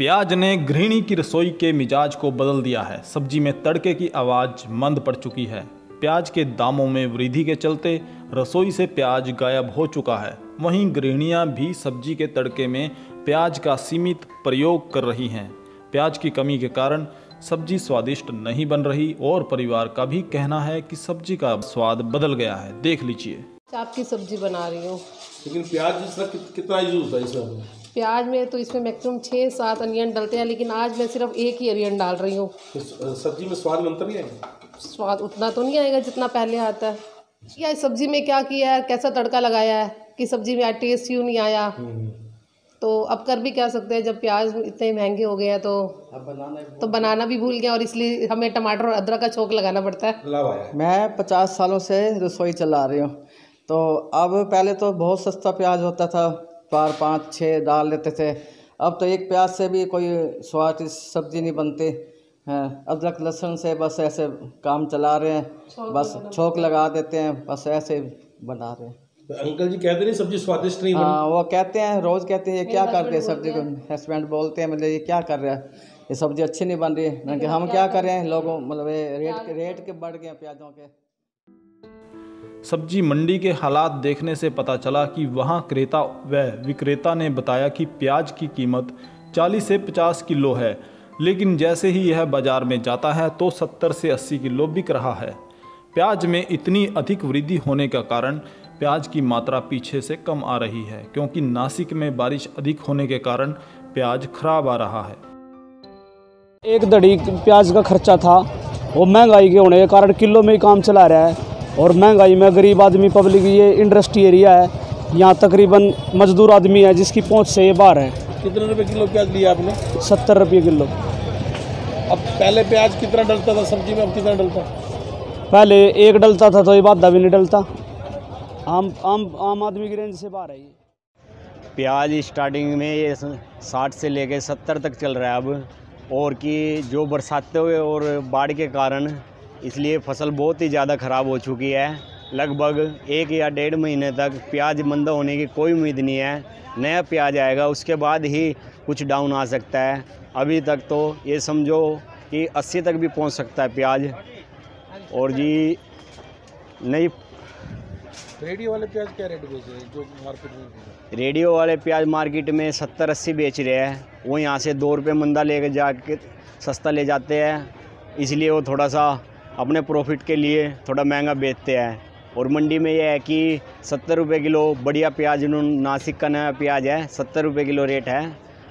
प्याज ने गृहिणी की रसोई के मिजाज को बदल दिया है। सब्ज़ी में तड़के की आवाज़ मंद पड़ चुकी है। प्याज के दामों में वृद्धि के चलते रसोई से प्याज गायब हो चुका है। वहीं गृहिणियाँ भी सब्ज़ी के तड़के में प्याज का सीमित प्रयोग कर रही हैं। प्याज की कमी के कारण सब्ज़ी स्वादिष्ट नहीं बन रही और परिवार का भी कहना है कि सब्ज़ी का स्वाद बदल गया है। देख लीजिए। आपकी सब्ज़ी बना रही हूँ। लेकिन प्याज जिस तरह कित- कितना यूज़ है इसमें प्याज में तो इसमें मैक्सिमम छः सात अनियन डलते हैं लेकिन आज मैं सिर्फ़ एक ही अनियन डाल रही हूँ। तो सब्ज़ी में स्वाद अंतर नहीं आएगा? स्वाद उतना तो नहीं आएगा जितना पहले आता है। या सब्ज़ी में क्या किया है कैसा तड़का लगाया है कि सब्ज़ी में टेस्ट क्यों नहीं आया? तो अब कर भी क्या सकते हैं जब प्याज इतने महँगे हो गए हैं तो अब बनाना तो बनाना भी भूल गया और इसलिए हमें टमाटर और अदरक का छोंक लगाना पड़ता है। है मैं पचास सालों से रसोई चला रही हूँ। तो अब पहले तो बहुत सस्ता प्याज होता था चार पाँच छः डाल लेते थे। अब तो एक प्याज से भी कोई स्वादिष्ट सब्ज़ी नहीं बनती है। अदरक लहसुन से बस ऐसे काम चला रहे हैं। बस छोंक लगा देते हैं बस ऐसे बना रहे हैं। तो अंकल जी कहते नहीं सब्ज़ी स्वादिष्ट नहीं हाँ वो कहते हैं रोज़ कहते हैं ये क्या कर रहे हैं सब्ज़ी को? हस्बैंड बोलते हैं मतलब ये क्या कर रहा है? ये सब्ज़ी अच्छी नहीं बन रही है। हम क्या करें लोगों मतलब ये रेट के रेट के बढ़ गए हैं प्याजों के। सब्ज़ी मंडी के हालात देखने से पता चला कि वहाँ क्रेता व विक्रेता ने बताया कि प्याज की कीमत 40 से 50 किलो है, लेकिन जैसे ही यह बाज़ार में जाता है तो 70 से 80 किलो बिक रहा है। प्याज में इतनी अधिक वृद्धि होने का कारण प्याज की मात्रा पीछे से कम आ रही है, क्योंकि नासिक में बारिश अधिक होने के कारण प्याज खराब आ रहा है। एक दड़ी प्याज का खर्चा था, वो महँगाई के होने के कारण किलो में ही काम चला रहा है। और महँगाई में गरीब आदमी पब्लिक ये इंडस्ट्री एरिया है यहाँ तकरीबन मजदूर आदमी है जिसकी पहुँच से ये बाहर है। कितने रुपए किलो प्याज लिया आपने? सत्तर रुपये किलो। अब पहले प्याज कितना डलता था सब्ज़ी में अब कितना डलता? पहले एक डलता था तो ये बाधा भी नहीं डलता। आम आम आम आदमी की रेंज से बाहर है ये। प्याज स्टार्टिंग में ये साठ से लेके सत्तर तक चल रहा है अब। और कि जो बरसातें हुए और बाढ़ के कारण इसलिए फ़सल बहुत ही ज़्यादा ख़राब हो चुकी है। लगभग एक या डेढ़ महीने तक प्याज मंदा होने की कोई उम्मीद नहीं है। नया प्याज आएगा उसके बाद ही कुछ डाउन आ सकता है। अभी तक तो ये समझो कि 80 तक भी पहुँच सकता है प्याज। और जी नई रेडियो वाले प्याज क्या रेट बेच रहे हैं जो मार्केट में रेडियो वाले प्याज मार्केट में सत्तर अस्सी बेच रहे हैं। वो यहाँ से दो रुपये मंदा लेके जाके सस्ता ले जाते हैं। इसलिए वो थोड़ा सा अपने प्रॉफिट के लिए थोड़ा महँगा बेचते हैं। और मंडी में यह है कि सत्तर रुपये किलो बढ़िया प्याज उन्होंने नासिक का नया प्याज है सत्तर रुपये किलो रेट है।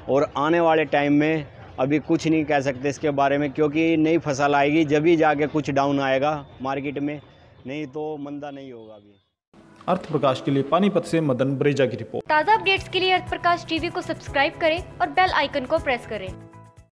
और आने वाले टाइम में अभी कुछ नहीं कह सकते इसके बारे में क्योंकि नई फ़सल आएगी जब ही जाके कुछ डाउन आएगा मार्केट में नहीं तो मंदा नहीं होगा अभी। अर्थ प्रकाश के लिए पानीपत से मदन ब्रेजा की रिपोर्ट। ताज़ा अपडेट्स के लिए अर्थ प्रकाश टीवी को सब्सक्राइब करें और बेल आइकन को प्रेस करें।